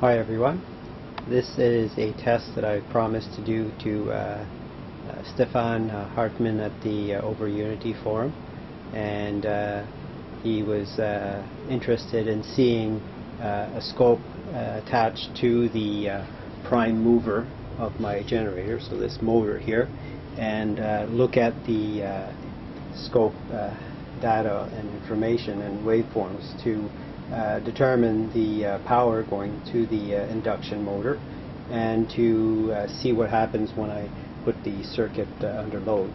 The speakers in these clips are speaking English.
Hi everyone. This is a test that I promised to do to uh, uh, Stefan uh, Hartmann at the uh, Over Unity forum. And uh, he was uh, interested in seeing a scope attached to the prime mover of my generator, so this motor here, and look at the scope data and information and waveforms to uh, determine the uh, power going to the uh, induction motor and to uh, see what happens when I put the circuit uh, under load.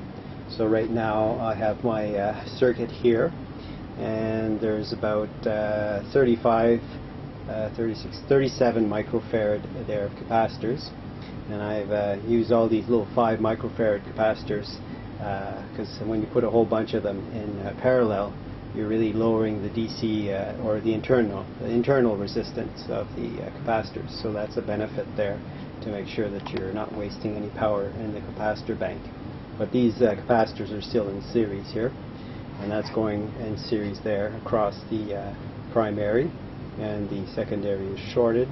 So right now I have my circuit here and there's about uh, 35, uh, 36, 37 microfarad there of capacitors and I've used all these little 5 microfarad capacitors because when you put a whole bunch of them in parallel you're really lowering the DC uh, or the internal the internal resistance of the uh, capacitors. So that's a benefit there to make sure that you're not wasting any power in the capacitor bank. But these uh, capacitors are still in series here and that's going in series there across the uh, primary and the secondary is shorted.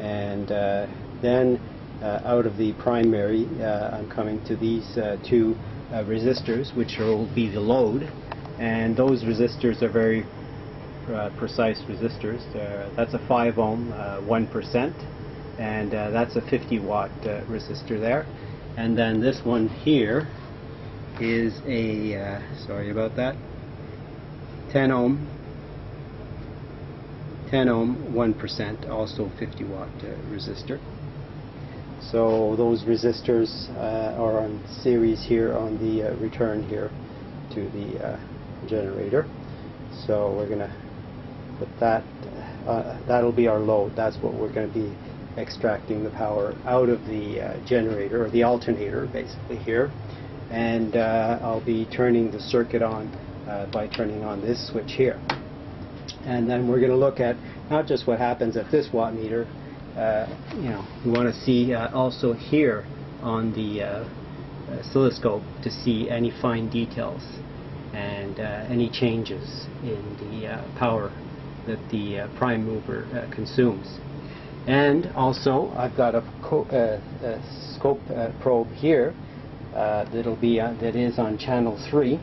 And uh, then uh, out of the primary I'm coming to these two resistors which will be the load and those resistors are very uh, precise resistors. Uh, that's a 5 ohm 1% and that's a 50 watt resistor there. And then this one here is a, uh, sorry about that, 10 ohm, 10 ohm, 1%, also 50 watt uh, resistor. So those resistors uh, are on series here on the uh, return here to the uh, generator. So we're going to put that, uh, that'll be our load, that's what we're going to be extracting the power out of the generator, or the alternator basically here and uh, I'll be turning the circuit on uh, by turning on this switch here. And then we're going to look at not just what happens at this watt meter, uh, you know, we want to see uh, also here on the uh, oscilloscope to see any fine details and uh, any changes in the power that the prime mover consumes. And also, I've got a, a scope probe here uh, that'll be uh, that is on channel 3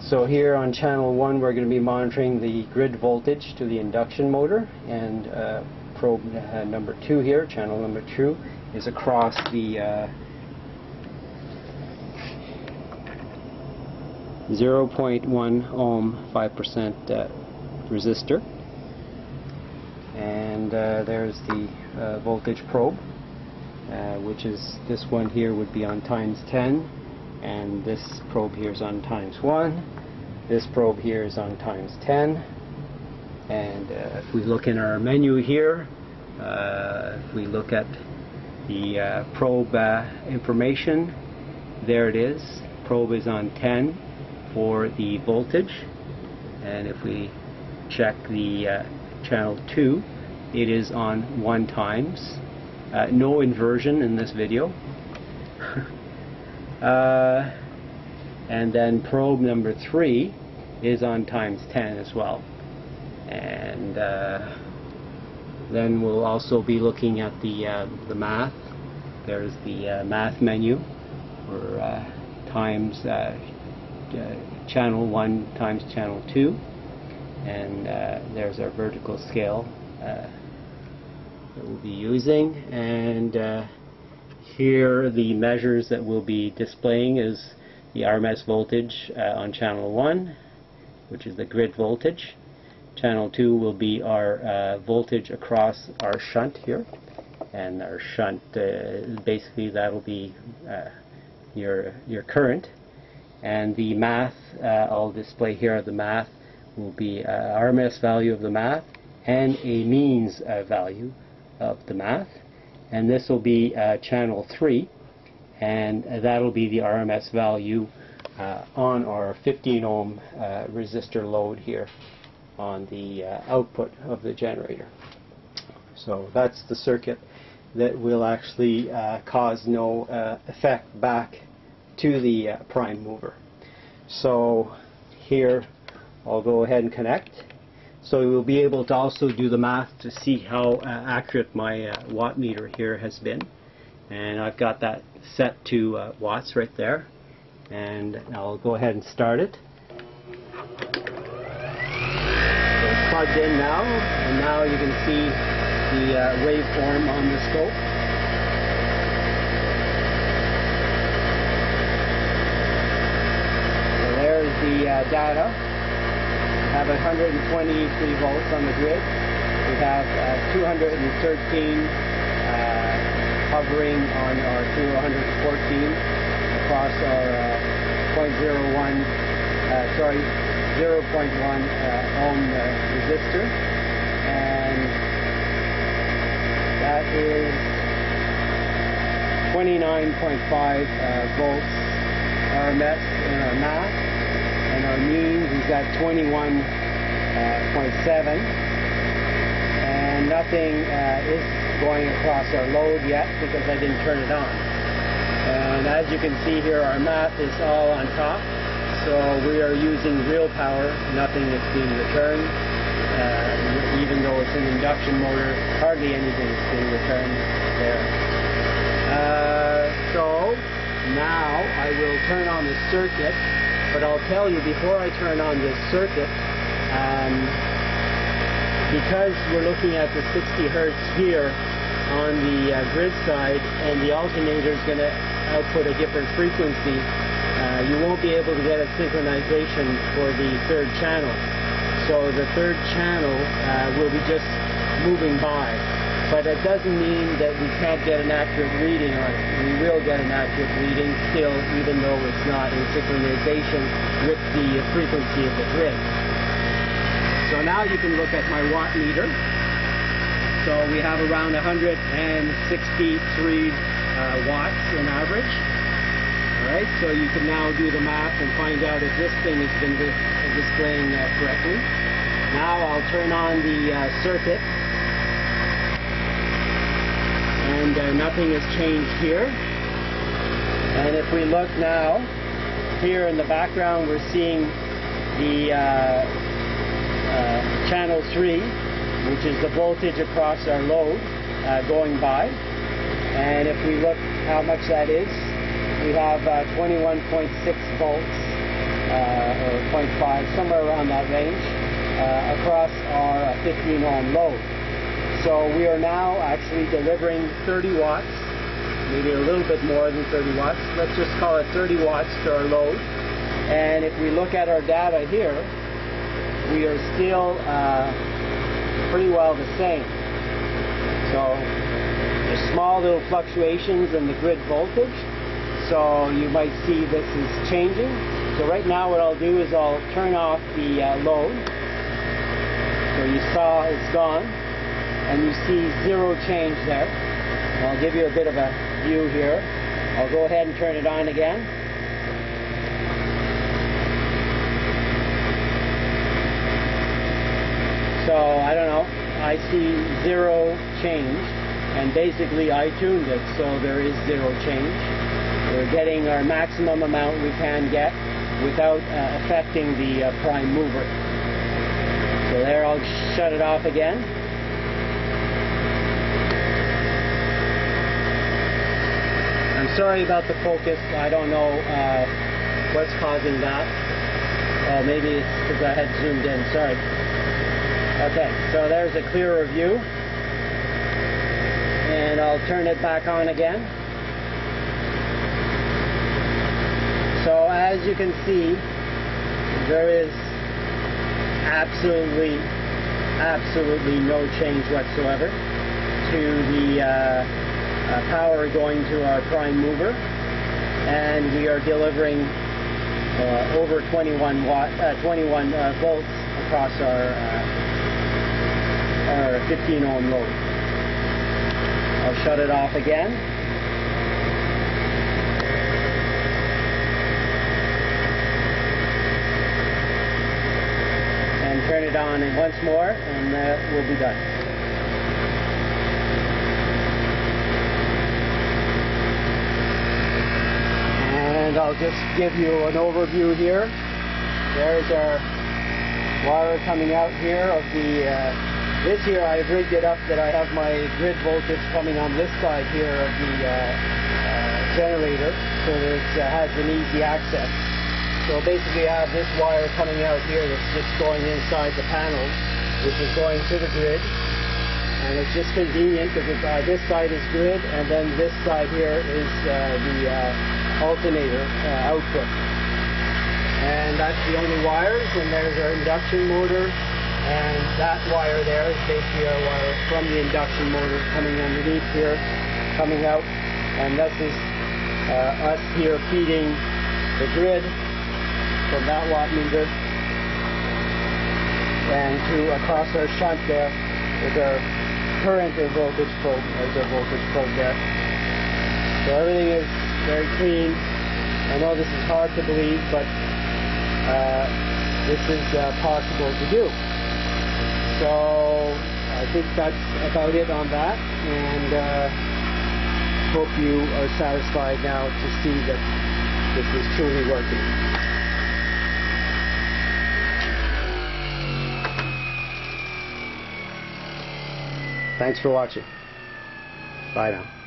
so here on channel 1 we're going to be monitoring the grid voltage to the induction motor and uh, probe uh, number 2 here channel number 2 is across the uh, 0.1 ohm 5% uh, resistor. And there's the voltage probe uh, which is this one here would be on times 10 and this probe here is on times 1 this probe here is on times 10 and uh, if we look in our menu here uh, if we look at the uh, probe uh, information there it is. Probe is on 10 for the voltage and if we check the channel 2 it is on 1 times uh, no inversion in this video. uh, and then probe number three is on times 10 as well. And uh, then we'll also be looking at the, uh, the math. There's the uh, math menu for uh, times channel 1 times channel 2 and there's our vertical scale that we'll be using and uh, here the measures that we'll be displaying is the RMS voltage uh, on channel 1 which is the grid voltage. Channel 2 will be our uh, voltage across our shunt here and our shunt uh, basically that'll be uh, your your current and the math uh, I'll display here the math will be RMS value of the math and a means value of the math and this will be uh, channel 3 and that'll be the RMS value uh, on our 15 ohm uh, resistor load here on the uh, output of the generator. So that's the circuit that will actually uh, cause no uh, effect back to the prime mover. So here I'll go ahead and connect So we'll be able to also do the math to see how uh, accurate my uh, watt meter here has been. And I've got that set to uh, watts right there. And I'll go ahead and start it. It's plugged in now, and now you can see the uh, waveform on the scope. So there's the uh, data. We have 123 volts on the grid. We have uh, 213 uh, hovering on our 214 across our uh, 0.01, uh, sorry, 0.1 uh, ohm resistor. And that is 29.5 uh, volts RMS in our math. And our mean, we've got 21.7. and nothing uh, is going across our load yet because I didn't turn it on. And as you can see here, our math is all on top. So we are using real power, nothing is being returned. Uh, even though it's an induction motor, hardly anything is being returned there. Uh, so now I will turn on the circuit, but I'll tell you before I turn on this circuit, um, because we're looking at the 60 hertz here on the uh, grid side and the alternator is going to output a different frequency, uh, you won't be able to get a synchronization for the third channel. So the third channel uh, will be just moving by. But it doesn't mean that we can't get an accurate reading on it. We will get an accurate reading still, even though it's not in synchronization with the frequency of the grid. So now you can look at my watt meter. So we have around 163 uh, watts in average. All right, so you can now do the math and find out if this thing has been dis displaying uh, correctly. Now I'll turn on the uh, circuit and uh, nothing has changed here. And if we look now, here in the background we're seeing the uh, uh, channel 3, which is the voltage across our load uh, going by. And if we look how much that is, we have uh, 21.6 volts, uh, or 0.5, somewhere around that range, across our 15 ohm load. So we are now actually delivering 30 watts, maybe a little bit more than 30 watts. Let's just call it 30 watts to our load. And if we look at our data here, we are still uh, pretty well the same. So there's small little fluctuations in the grid voltage. So you might see this is changing. So right now what I'll do is I'll turn off the uh, load. So you saw it's gone and you see zero change there. I'll give you a bit of a view here. I'll go ahead and turn it on again. So I don't know, I see zero change and basically I tuned it so there is zero change. We're getting our maximum amount we can get without uh, affecting the uh, prime mover. So there I'll shut it off again. Sorry about the focus. I don't know uh, what's causing that. Oh, maybe it's because I had zoomed in. Sorry. Okay, so there's a clearer view. And I'll turn it back on again. So as you can see, there is absolutely, absolutely no change whatsoever to the uh, uh, power going to our prime mover. And we are delivering uh, over 21 watt, uh, 21 uh, volts across our uh, our 15 ohm load. I'll shut it off again. And turn it on once more and uh, we'll be done. I'll just give you an overview here. There's our wire coming out here of the, uh, this here I've rigged it up that I have my grid voltage coming on this side here of the uh, uh, generator so that it uh, has an easy access. So basically I have this wire coming out here that's just going inside the panel, which is going to the grid. And it's just convenient because uh, this side is grid and then this side here is uh, the uh, alternator uh, output. And that's the only wires and there's our induction motor and that wire there is basically our wire from the induction motor coming underneath here coming out and this is uh, us here feeding the grid from that watt meter and to across our shunt there with our current or voltage probe there's our voltage probe there. So everything is very clean I know this is hard to believe but uh, this is uh, possible to do. So I think that's about it on that, and uh, hope you are satisfied now to see that this is truly working. Thanks for watching. Bye now.